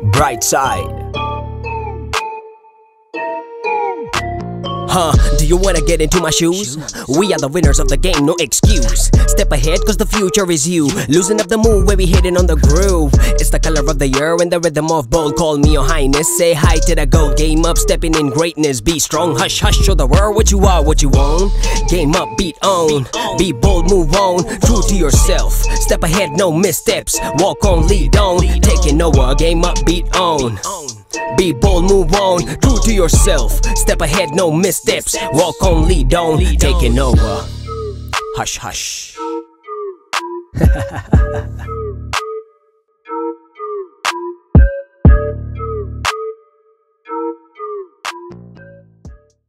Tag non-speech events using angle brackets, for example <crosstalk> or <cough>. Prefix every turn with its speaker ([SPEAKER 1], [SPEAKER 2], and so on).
[SPEAKER 1] Bright side. Huh, do you wanna get into my shoes? We are the winners of the game, no excuse. Step ahead, cause the future is you. Loosen up the move where we hitting on the groove. It's the color of the year and the rhythm of bold. Call me your highness. Say hi to the gold. Game up, stepping in greatness. Be strong, hush, hush, show the world what you are, what you own. Game up, beat on. Be bold, move on. True to yourself. Step ahead, no missteps. Walk on, lead on. Taking over, game up, beat on. Be bold, move on, true to yourself. Step ahead, no missteps. Walk on, lead on, taking over. Hush, hush. <laughs>